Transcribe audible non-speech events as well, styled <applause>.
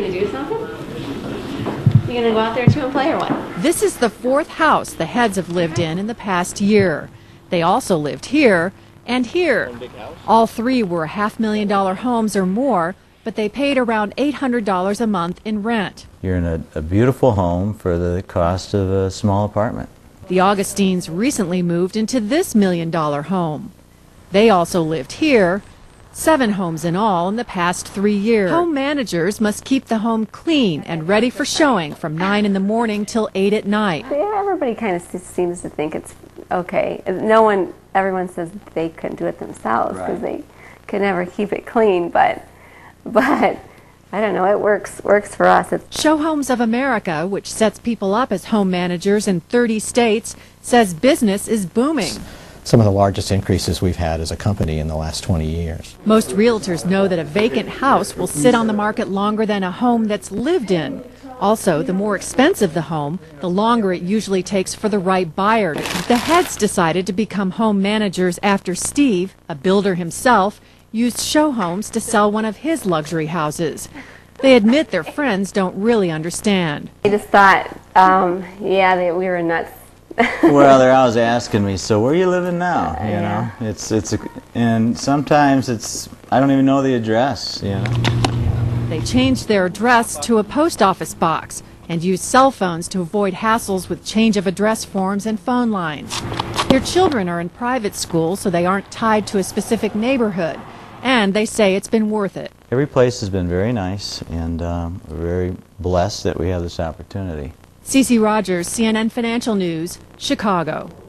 Gonna do something? You gonna go out there too and play or what? This is the fourth house the heads have lived in in the past year. They also lived here and here. All three were half million dollar homes or more, but they paid around $800 a month in rent. You're in a, a beautiful home for the cost of a small apartment. The Augustines recently moved into this million dollar home. They also lived here, seven homes in all in the past three years. Home managers must keep the home clean and ready for showing from 9 in the morning till 8 at night. Yeah, everybody kind of seems to think it's okay. No one, everyone says they couldn't do it themselves because they could never keep it clean, but, <laughs> but I don't know, it works, works for us. It's Showhomes of America, which sets people up as home managers in 30 states, says business is booming. Some of the largest increases we've had as a company in the last 20 years. Most realtors know that a vacant house will sit on the market longer than a home that's lived in. Also, the more expensive the home, the longer it usually takes for the right buyer. to- The heads decided to become home managers after Steve, a builder himself, used Showhomes to sell one of his luxury houses. They admit their friends don't really understand. I just thought, um, yeah, they, we were nuts. Well, they're always asking me, so where are you living now? You know, it's it's a, and sometimes it's I don't even know the address. You know. They changed their address to a post office box and use cell phones to avoid hassles with change of address forms and phone lines. Their children are in private school, so they aren't tied to a specific neighborhood, and they say it's been worth it. Every place has been very nice, and um, we're very blessed that we have this opportunity. Ceci Rogers, CNN Financial News, Chicago.